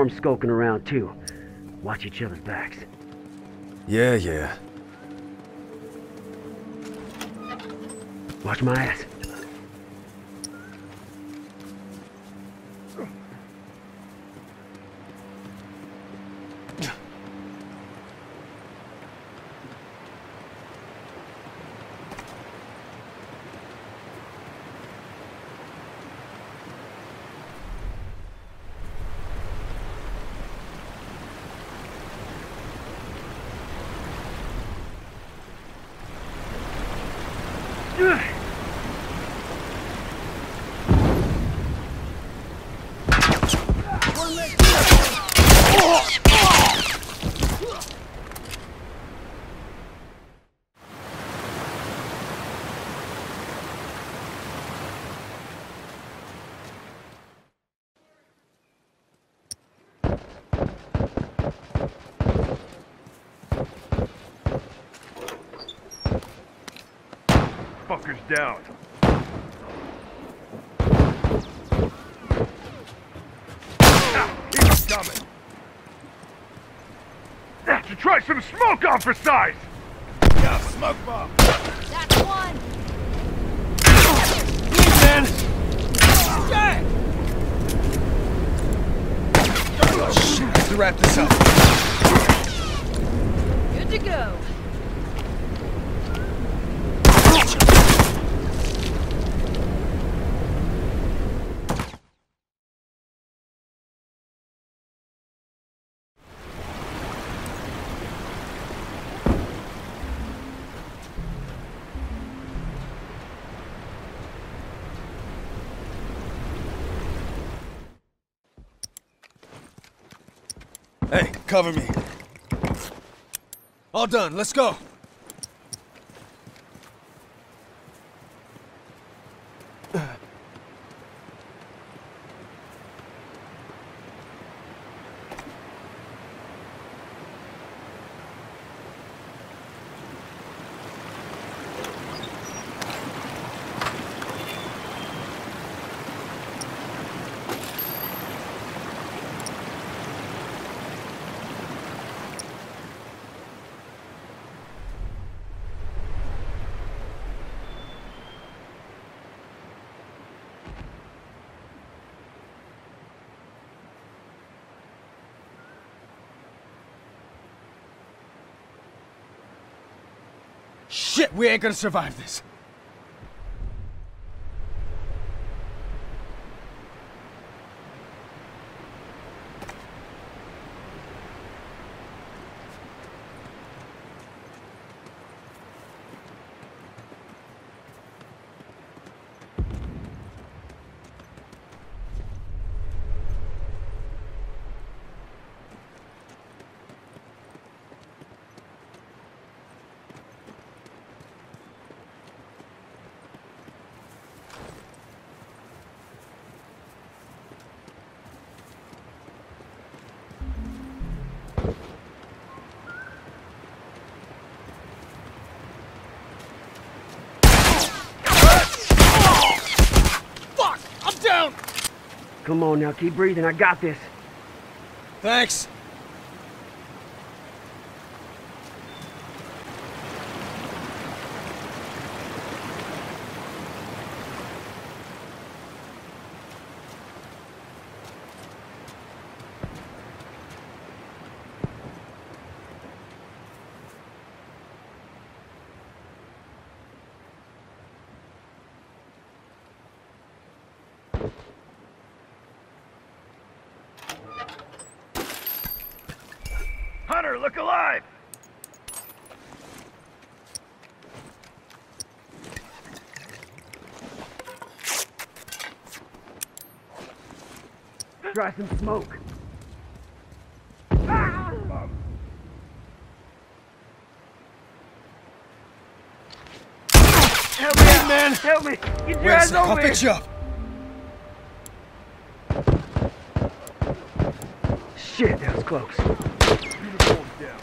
swarm skulking around too. Watch each other's backs. Yeah, yeah. Watch my ass. Fuckers down. Ah, he's coming. To try some smoke on for size. Yeah, smoke bomb. That's one. Man! Shit. Shit, I have to wrap this up. Good to go. Hey, cover me. All done, let's go. Shit, we ain't gonna survive this. Fuck! I'm down! Come on now, keep breathing. I got this. Thanks. Hunter, look alive! Try some smoke. Help me out, man! Help me! Get your Wait a ass sec, I'll fix you up. Shit, that was close. Uniforms down.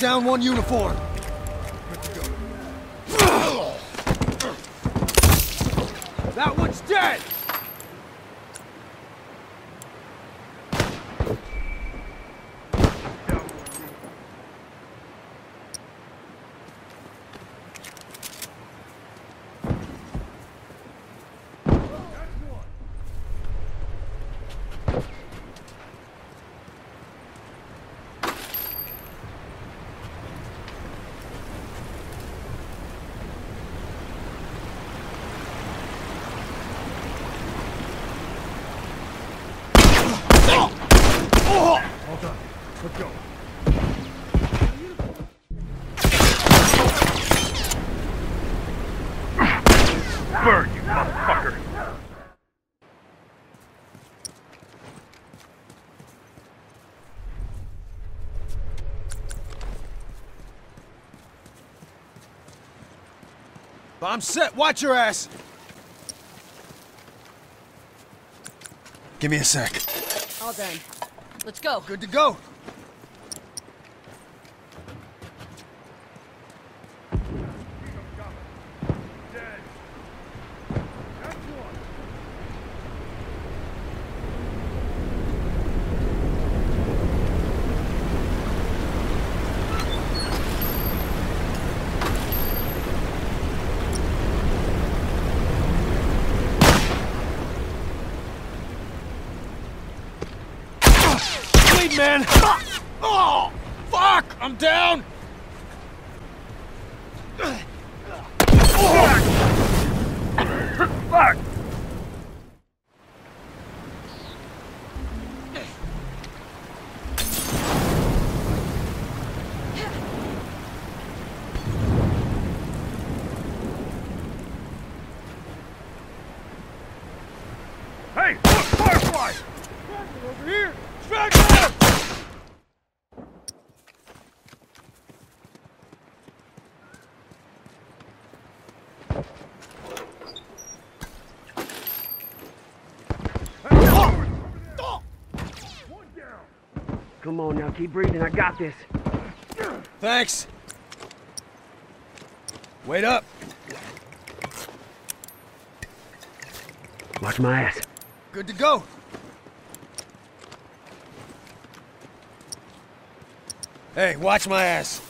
Down one uniform. That one's dead! All done. Let's go. Burn, you motherfucker! I'm set. Watch your ass. Give me a sec. All done. Let's go. Good to go. Dead. That's one. Bleed, man. Oh, fuck! I'm down. Fuck! Hey, look, Firefly! Over here. Straggler! One down. Come on now, keep breathing. I got this. Thanks. Wait up. Watch my ass. Good to go. Hey, watch my ass.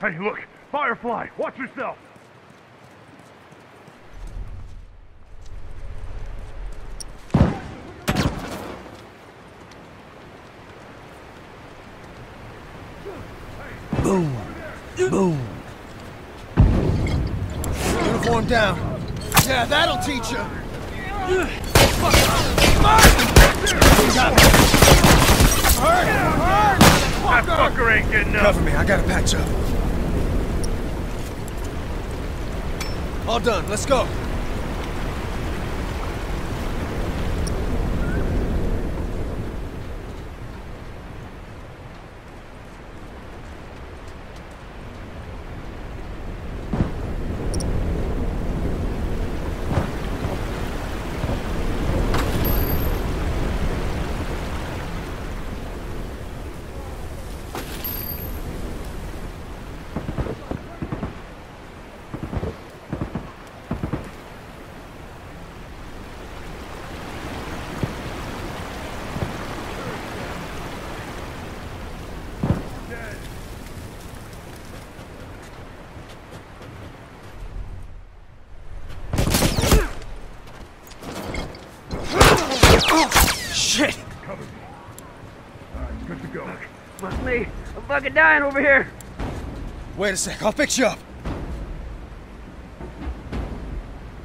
Hey, look, Firefly, watch yourself. Boom. Boom. Down. Yeah, that'll teach you. That fucker ain't getting up. Cover me, I gotta patch up. All done, let's go. Shit! Cover me. Alright, good to go. Fuck me. I'm fucking dying over here. Wait a sec, I'll fix you up.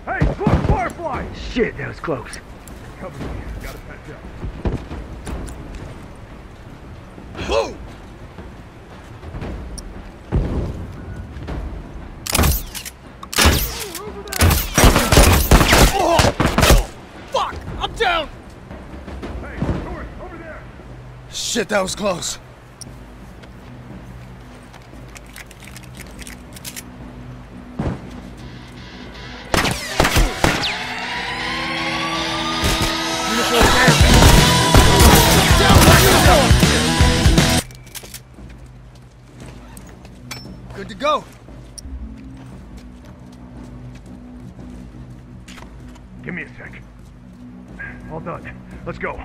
Hey, look, Firefly! Shit, that was close. Cover me. Gotta patch up. Whoa! Oh! Fuck! I'm down! Hey, North, over there! Shit, that was close. Go. Give me a sec. All done. Let's go.